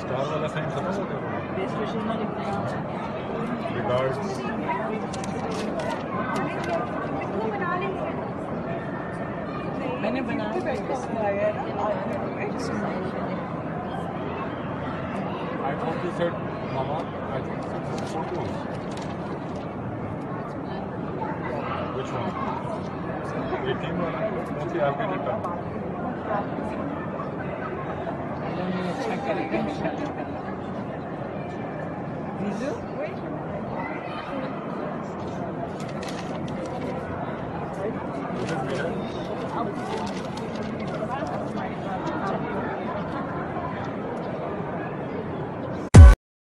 Star वाला sign समझ सकते हो रिगार्ड्स मैंने बना I hope you said, Mama, I think. आपकी टीम पहुँची आपके नेता